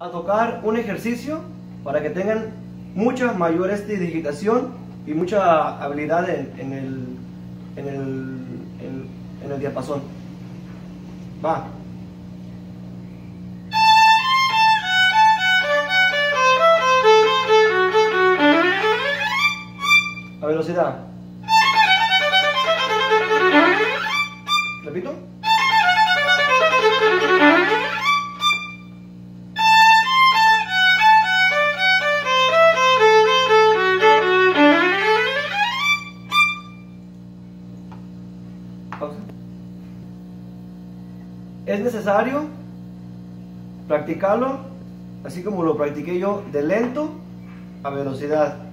a tocar un ejercicio para que tengan mucha mayor este, digitación y mucha habilidad en, el, en, el, en el diapasón. Va. A velocidad. Es necesario practicarlo así como lo practiqué yo de lento a velocidad.